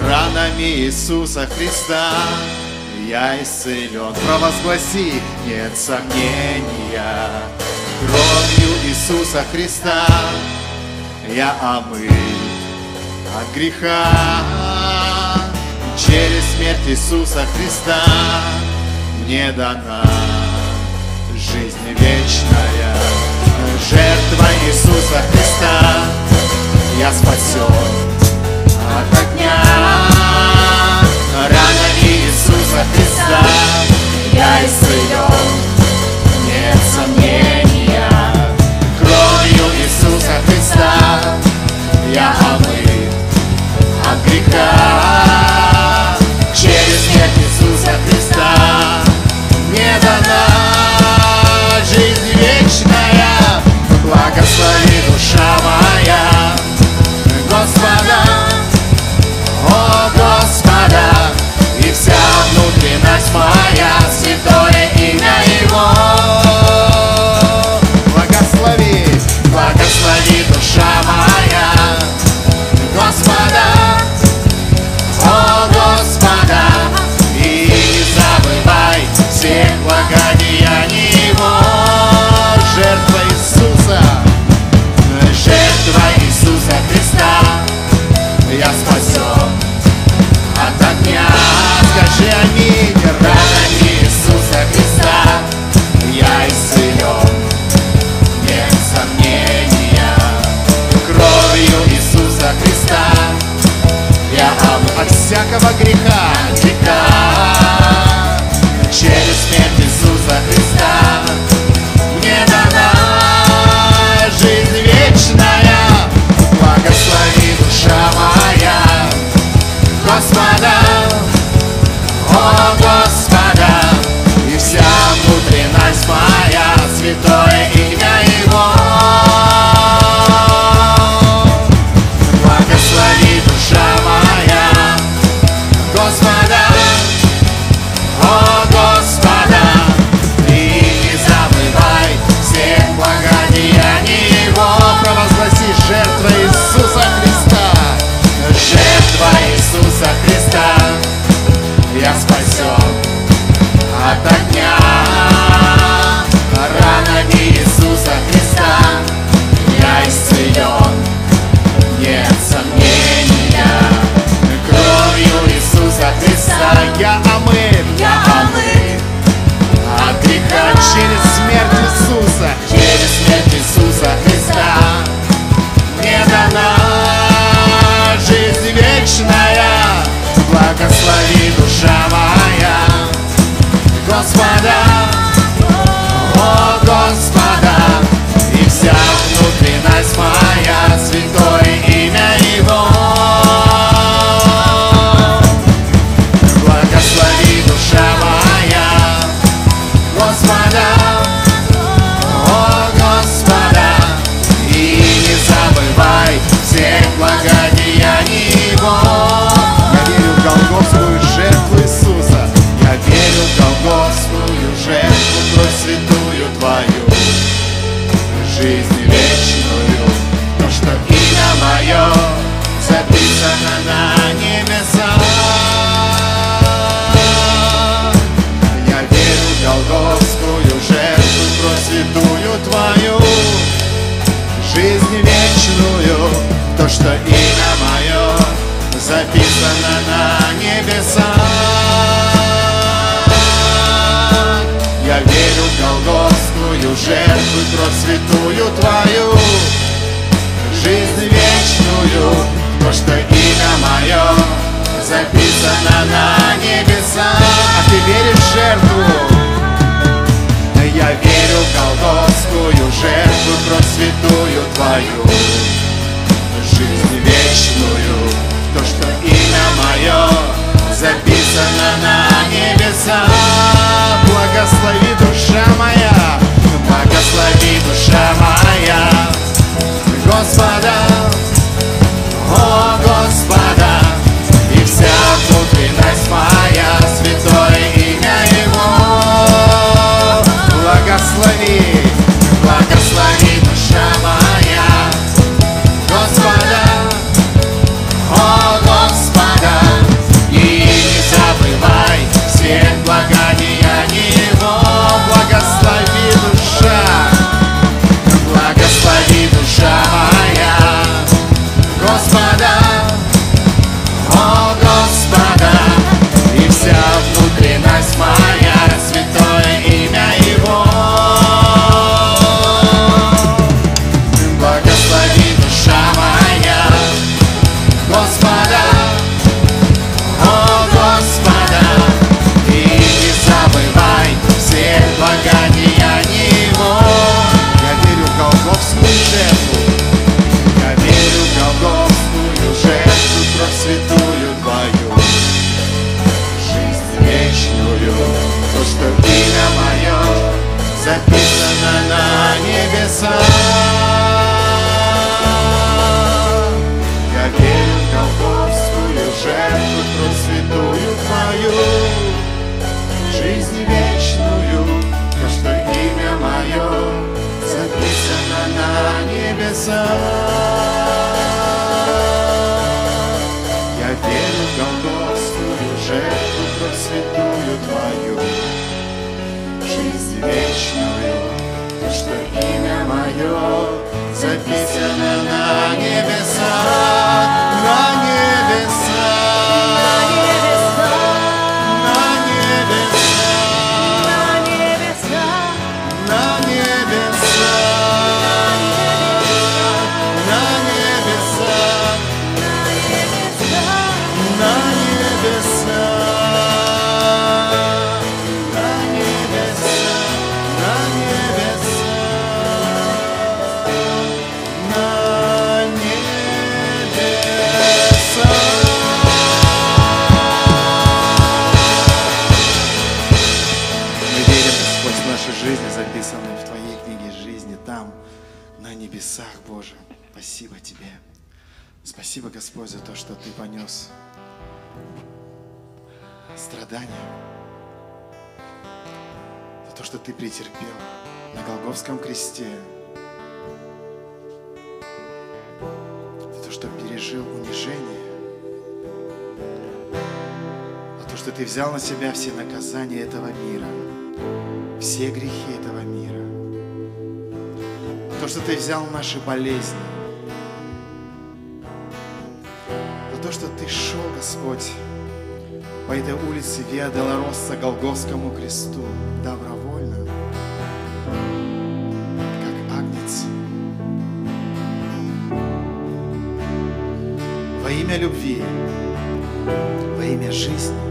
ранами Иисуса Христа я исцелен. Провозгласи, нет сомнения, кровью Иисуса Христа я омыл от греха. Через смерть Иисуса Христа мне дана жизнь вечная. Жертва Иисуса Христа я спасен. греха, греха. Через смерть Иисуса Христа мне дана жизнь вечная. Благослови душа моя, Господа, о Господа, и вся внутренность моя святое. Yeah. Жертву, кровь святую Твою, жизнь вечную, то, что имя мое записано на небесах. А ты веришь в жертву? Я верю в колдовскую жертву, кровь святую Твою, жизнь вечную, то, что имя мое записано на небесах. devagar. что имя мое записано на небесах. Я верю в голговскую жертву, просвятую твою, жизнь вечную, то, что имя мое записано на небесах. Нашей жизни, записанной в Твоей книге жизни, там, на небесах, Боже. Спасибо Тебе. Спасибо, Господь, за то, что Ты понес страдания, за то, что Ты претерпел на Голговском кресте, за то, что пережил унижение, за то, что Ты взял на себя все наказания этого мира, все грехи этого мира, то, что Ты взял наши болезни, за то, что Ты шел, Господь, по этой улице Виа Долороса Голговскому кресту добровольно, как агнец. Во имя любви, во имя жизни,